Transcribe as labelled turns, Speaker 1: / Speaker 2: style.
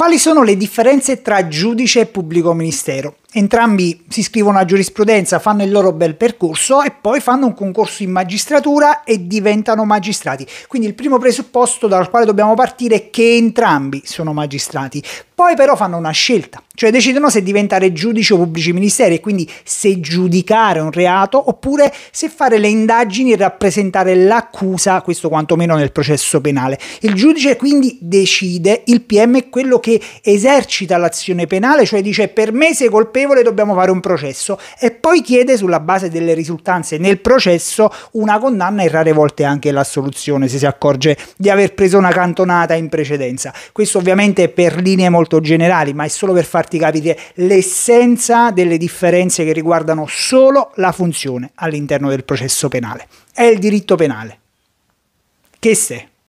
Speaker 1: Quali sono le differenze tra giudice e pubblico ministero? Entrambi si iscrivono a giurisprudenza, fanno il loro bel percorso e poi fanno un concorso in magistratura e diventano magistrati. Quindi il primo presupposto dal quale dobbiamo partire è che entrambi sono magistrati. Poi però fanno una scelta, cioè decidono se diventare giudice o pubblici ministeri e quindi se giudicare un reato oppure se fare le indagini e rappresentare l'accusa, questo quantomeno nel processo penale. Il giudice quindi decide, il PM è quello che esercita l'azione penale, cioè dice per me sei colpevole colpevole dobbiamo fare un processo e poi chiede sulla base delle risultanze nel processo una condanna e rare volte anche l'assoluzione se si accorge di aver preso una cantonata in precedenza. Questo ovviamente per linee molto generali, ma è solo per farti capire l'essenza delle differenze che riguardano solo la funzione all'interno del processo penale. È il diritto penale. Che se?